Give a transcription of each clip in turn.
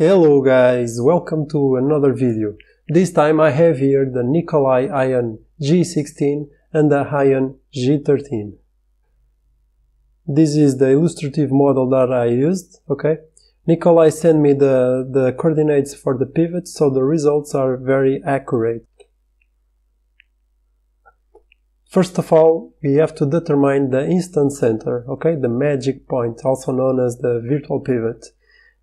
Hello guys, welcome to another video. This time I have here the Nicolai Ion G16 and the Ion G13. This is the illustrative model that I used, okay? Nicolai sent me the, the coordinates for the pivot, so the results are very accurate. First of all, we have to determine the instant center, okay? The magic point, also known as the virtual pivot.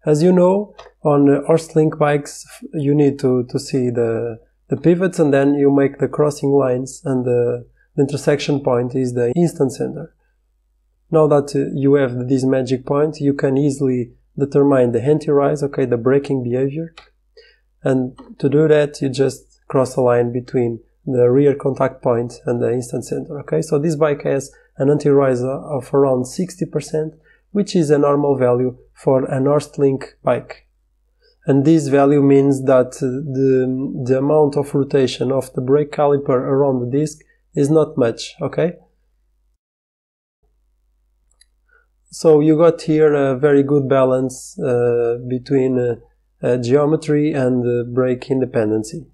As you know, on Horst link bikes, you need to, to see the, the pivots and then you make the crossing lines and the, the intersection point is the instant center. Now that uh, you have this magic point, you can easily determine the anti-rise, okay, the braking behavior. And to do that, you just cross a line between the rear contact point and the instant center, okay? So this bike has an anti-rise of around 60%, which is a normal value for an Horst link bike. And this value means that the, the amount of rotation of the brake caliper around the disc is not much, okay? So you got here a very good balance uh, between uh, uh, geometry and brake independency.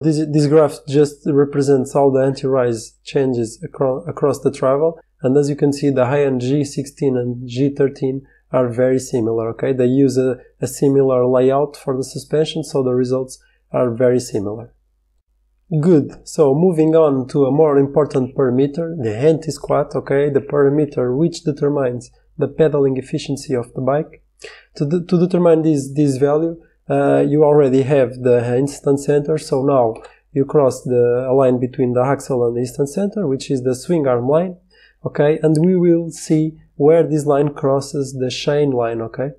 This, this graph just represents how the anti-rise changes acro across the travel. And as you can see, the Ion G16 and G13 are very similar, okay? They use a, a similar layout for the suspension, so the results are very similar. Good. So moving on to a more important parameter, the anti-squat, okay, the parameter which determines the pedaling efficiency of the bike. To, de to determine this, this value, uh, you already have the instant center, so now you cross the line between the axle and the instant center, which is the swing arm line, okay, and we will see where this line crosses the chain line, okay.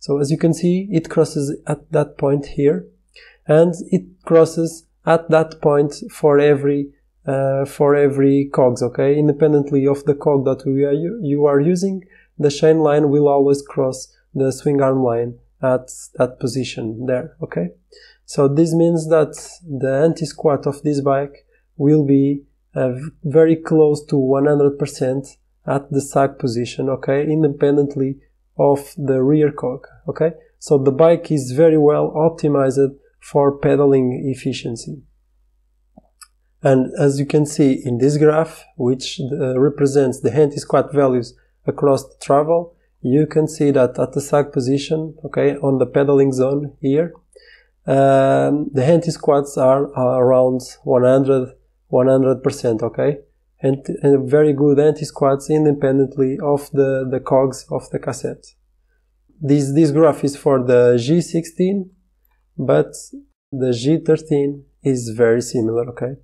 So as you can see, it crosses at that point here, and it crosses at that point for every uh, for every cogs okay? Independently of the cog that we are you are using the chain line will always cross the swing arm line at that position there okay? So this means that the anti-squat of this bike will be very close to 100% at the sag position okay independently of the rear cog okay so the bike is very well optimized for pedaling efficiency. And as you can see in this graph, which uh, represents the anti-squat values across the travel, you can see that at the sag position, okay, on the pedaling zone here, um, the anti-squats are, are around 100, 100%, okay? And, and very good anti-squats independently of the, the cogs of the cassette. This, this graph is for the G16 but the G13 is very similar, okay?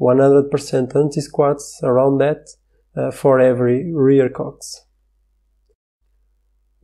100% anti-squats around that uh, for every rear cogs.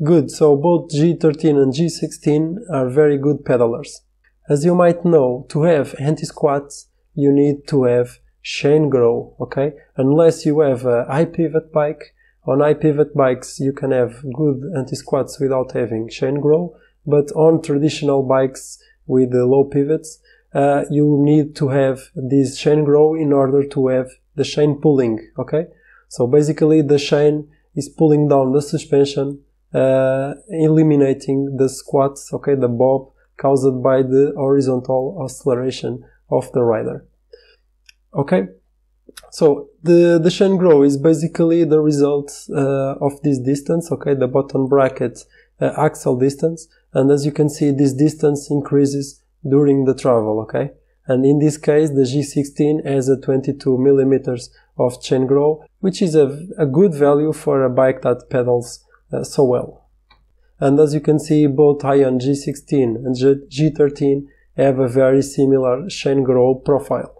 Good, so both G13 and G16 are very good pedalers. As you might know, to have anti-squats, you need to have chain grow, okay? Unless you have a high pivot bike, on high pivot bikes you can have good anti-squats without having chain grow, but on traditional bikes with the low pivots, uh, you need to have this chain grow in order to have the chain pulling, okay? So basically the chain is pulling down the suspension, uh, eliminating the squats, okay, the bob caused by the horizontal acceleration of the rider. Okay? So the, the chain grow is basically the result uh, of this distance, okay, the bottom bracket uh, axle distance. And as you can see, this distance increases during the travel, okay? And in this case, the G16 has a 22 millimeters of chain grow, which is a, a good value for a bike that pedals uh, so well. And as you can see, both Ion G16 and G 13 have a very similar chain grow profile.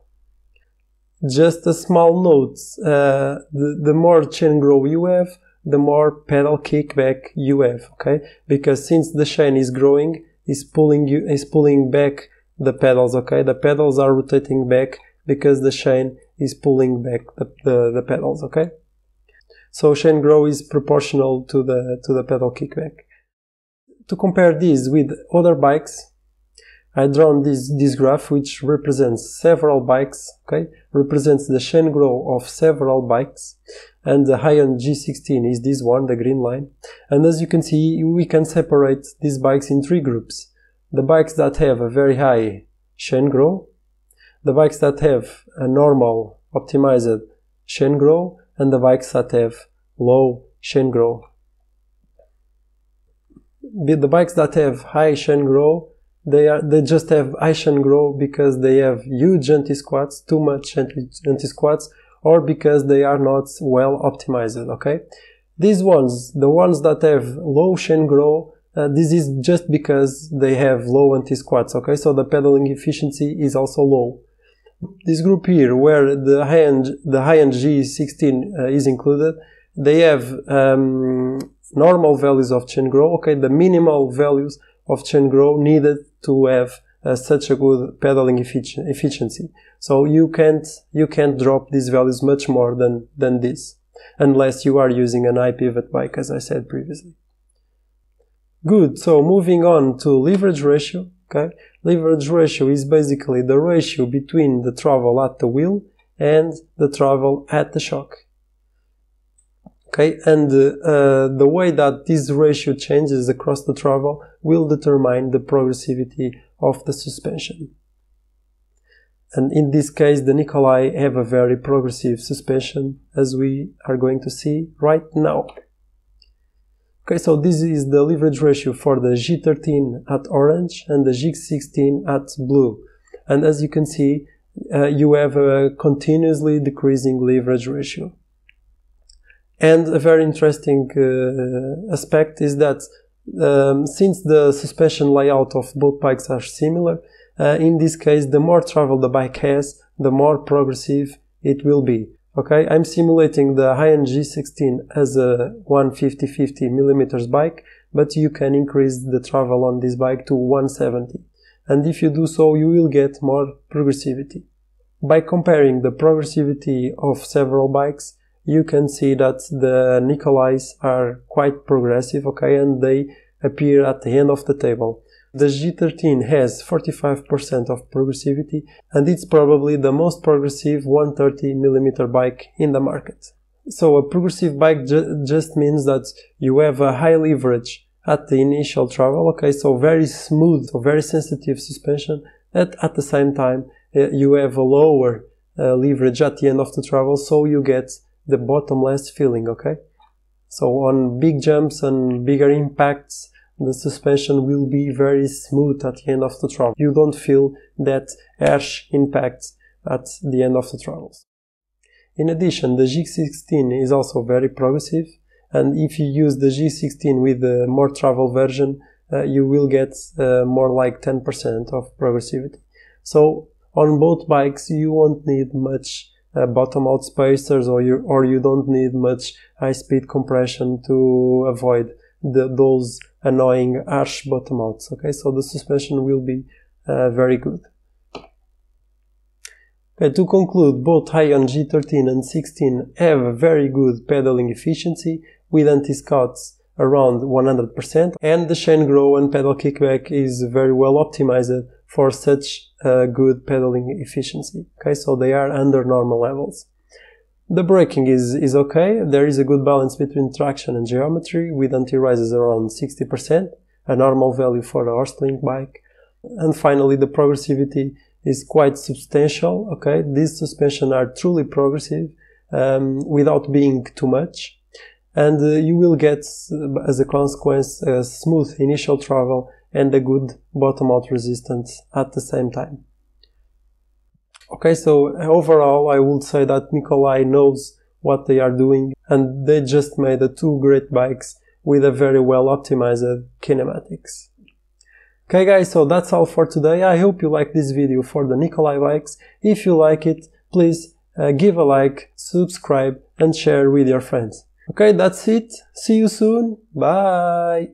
Just a small note, uh, the, the more chain grow you have, the more pedal kickback you have, okay? Because since the chain is growing, is pulling you, is pulling back the pedals, okay? The pedals are rotating back because the chain is pulling back the, the, the pedals, okay? So chain grow is proportional to the, to the pedal kickback. To compare this with other bikes, I drawn this, this graph which represents several bikes, okay, represents the chain grow of several bikes and the Ion G16 is this one, the green line. And as you can see, we can separate these bikes in three groups. The bikes that have a very high chain grow, the bikes that have a normal optimized chain grow, and the bikes that have low chain grow. The bikes that have high chain grow they are they just have Aishan grow because they have huge anti squats, too much anti squats, or because they are not well optimized. Okay, these ones, the ones that have low chain grow, uh, this is just because they have low anti squats. Okay, so the pedaling efficiency is also low. This group here, where the Ion the Ion G16 uh, is included, they have um, normal values of chain grow. Okay, the minimal values of chain grow needed to have uh, such a good pedaling effic efficiency. So you can't you can't drop these values much more than than this, unless you are using an high pivot bike, as I said previously. Good. So moving on to leverage ratio. Okay, leverage ratio is basically the ratio between the travel at the wheel and the travel at the shock. Okay, and uh, the way that this ratio changes across the travel will determine the progressivity of the suspension. And in this case, the Nicolai have a very progressive suspension, as we are going to see right now. Okay, so this is the leverage ratio for the G13 at orange and the G16 at blue. And as you can see, uh, you have a continuously decreasing leverage ratio. And a very interesting uh, aspect is that um, since the suspension layout of both bikes are similar, uh, in this case, the more travel the bike has, the more progressive it will be. Okay, I'm simulating the Ion G16 as a 150-50 millimeters bike, but you can increase the travel on this bike to 170. And if you do so, you will get more progressivity. By comparing the progressivity of several bikes, you can see that the Nicolais are quite progressive, okay, and they appear at the end of the table. The G13 has 45% of progressivity and it's probably the most progressive 130mm bike in the market. So a progressive bike ju just means that you have a high leverage at the initial travel, okay, so very smooth or very sensitive suspension, and at the same time uh, you have a lower uh, leverage at the end of the travel, so you get the bottomless feeling, okay? So on big jumps and bigger impacts, the suspension will be very smooth at the end of the travel. You don't feel that harsh impact at the end of the travels. In addition, the G16 is also very progressive, and if you use the G16 with the more travel version, uh, you will get uh, more like 10% of progressivity. So on both bikes, you won't need much uh, bottom out spacers or you, or you don't need much high speed compression to avoid the, those annoying harsh bottom outs. Okay, so the suspension will be uh, very good. Okay, to conclude, both Ion G13 and 16 have very good pedaling efficiency with anti-squats around 100% and the chain grow and pedal kickback is very well optimized for such uh, good pedaling efficiency. Okay, so they are under normal levels. The braking is, is okay. There is a good balance between traction and geometry with anti-rises around 60%, a normal value for a Horst-link bike. And finally, the progressivity is quite substantial. Okay, these suspension are truly progressive um, without being too much. And uh, you will get, as a consequence, a smooth initial travel and a good bottom out resistance at the same time. Okay, so overall I would say that Nicolai knows what they are doing and they just made the two great bikes with a very well optimized kinematics. Okay guys, so that's all for today. I hope you like this video for the Nicolai bikes. If you like it, please uh, give a like, subscribe and share with your friends. Okay, that's it. See you soon. Bye.